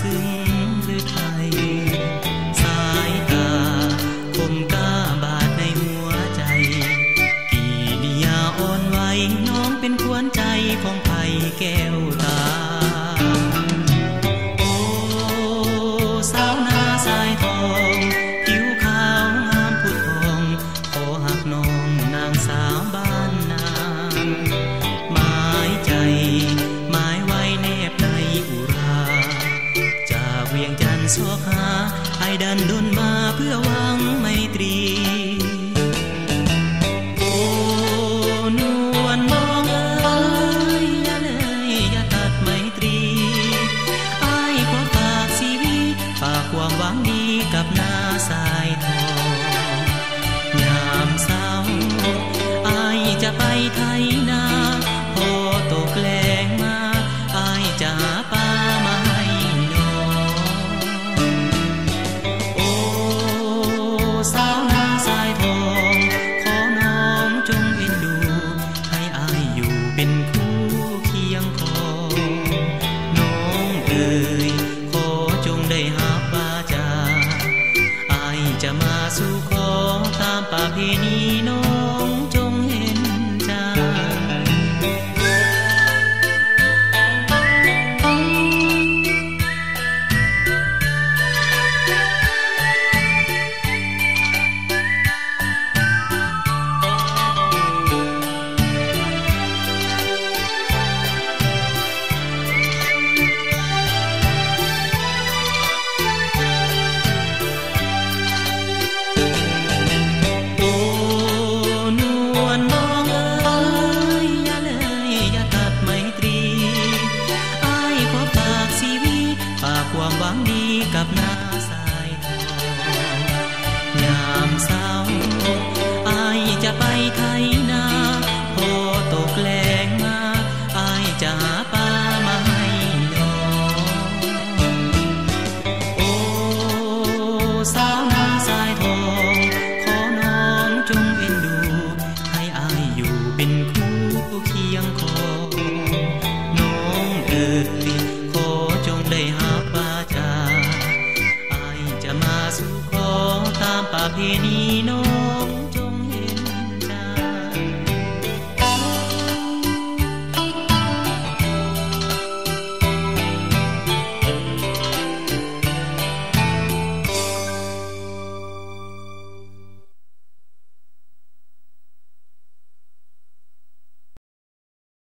ซึ้งหรือไทสายตาคมกาบาดในหัวใจ กีนิยาอ่อนไหวน้องเป็นควรใจของไผ่แก วังดีกับนาสายทองยามเศร้าอายจะไปไทยนาพอตกแรงมาอายจะหาปลามาให้น้องโอ้สาวนาสายทองขอน้องจงเอ็นดู ให้อายอยู่เป็นคู่เคียงคองน้องเอ๋ยขอจงได้หา สู่ขอตามประเพณีน้อง Any.